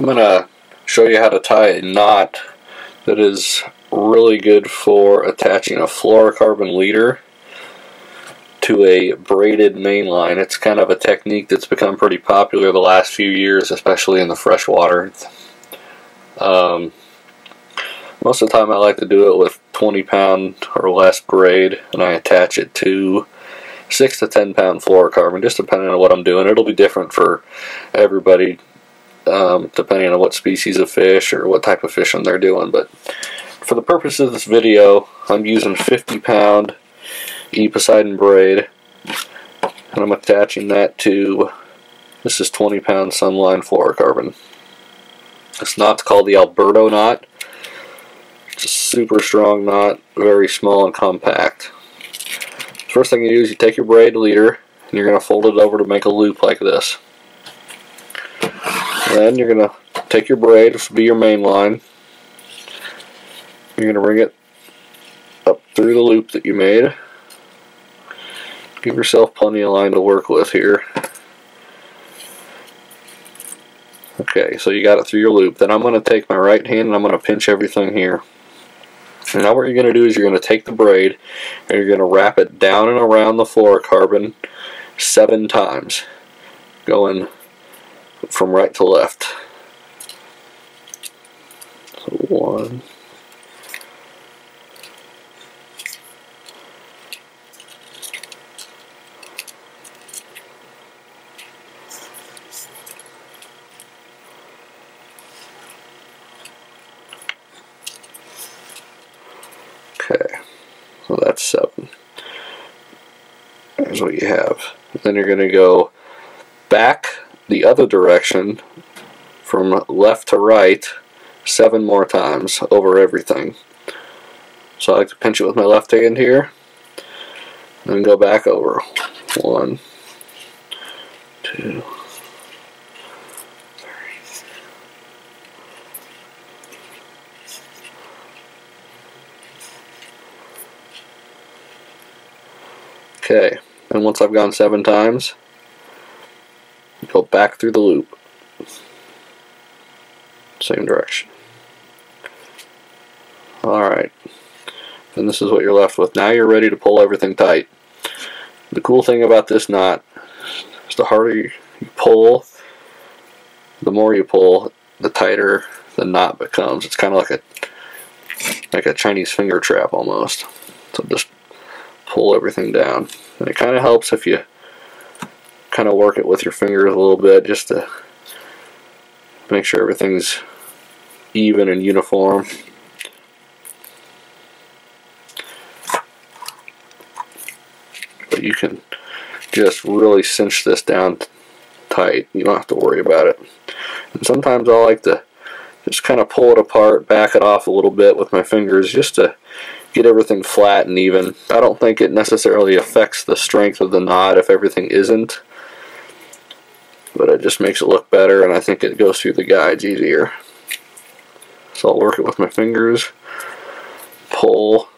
I'm going to show you how to tie a knot that is really good for attaching a fluorocarbon leader to a braided main line. It's kind of a technique that's become pretty popular the last few years, especially in the freshwater. Um, most of the time I like to do it with 20 pound or less braid and I attach it to 6 to 10 pound fluorocarbon just depending on what I'm doing. It'll be different for everybody um, depending on what species of fish or what type of fishing they're doing but for the purpose of this video I'm using 50 pound E Poseidon braid and I'm attaching that to this is 20 pound sunline fluorocarbon. This knot's called the Alberto knot it's a super strong knot, very small and compact. First thing you do is you take your braid leader and you're going to fold it over to make a loop like this. Then you're going to take your braid, this will be your main line. You're going to bring it up through the loop that you made. Give yourself plenty of line to work with here. Okay, so you got it through your loop. Then I'm going to take my right hand and I'm going to pinch everything here. And now what you're going to do is you're going to take the braid and you're going to wrap it down and around the fluorocarbon seven times, going from right to left. So one, Okay, so that's seven. There's what you have. Then you're going to go back the other direction from left to right seven more times over everything. So I like to pinch it with my left hand here and go back over. One, two, Okay, and once I've gone seven times, go back through the loop. Same direction. Alright, and this is what you're left with. Now you're ready to pull everything tight. The cool thing about this knot is the harder you pull, the more you pull, the tighter the knot becomes. It's kind of like a like a Chinese finger trap almost. So just pull everything down. And it kind of helps if you kind of work it with your fingers a little bit just to make sure everything's even and uniform. But you can just really cinch this down tight. You don't have to worry about it. And sometimes I like to just kind of pull it apart, back it off a little bit with my fingers just to get everything flat and even. I don't think it necessarily affects the strength of the knot if everything isn't. But it just makes it look better and I think it goes through the guides easier. So I'll work it with my fingers, pull,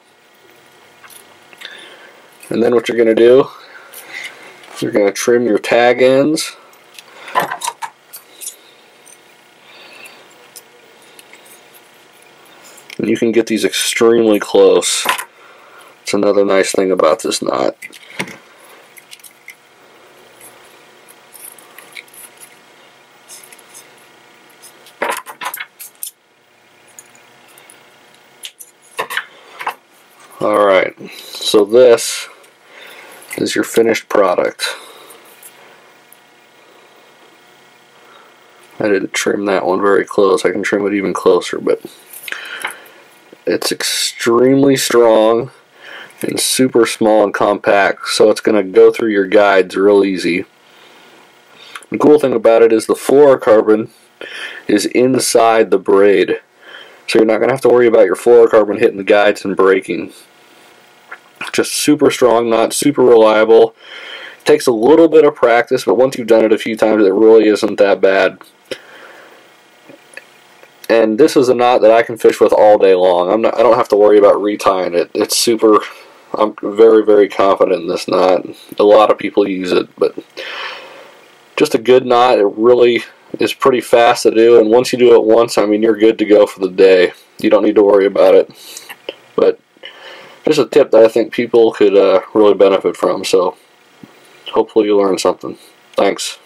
and then what you're going to do, you're going to trim your tag ends And you can get these extremely close. It's another nice thing about this knot. Alright, so this is your finished product. I didn't trim that one very close. I can trim it even closer, but it's extremely strong and super small and compact, so it's going to go through your guides real easy. The cool thing about it is the fluorocarbon is inside the braid, so you're not going to have to worry about your fluorocarbon hitting the guides and breaking. Just super strong, knot super reliable. It takes a little bit of practice, but once you've done it a few times, it really isn't that bad. And this is a knot that I can fish with all day long. I'm not, I don't have to worry about retying it. It's super, I'm very, very confident in this knot. A lot of people use it, but just a good knot. It really is pretty fast to do, and once you do it once, I mean, you're good to go for the day. You don't need to worry about it. But just a tip that I think people could uh, really benefit from, so hopefully you learn something. Thanks.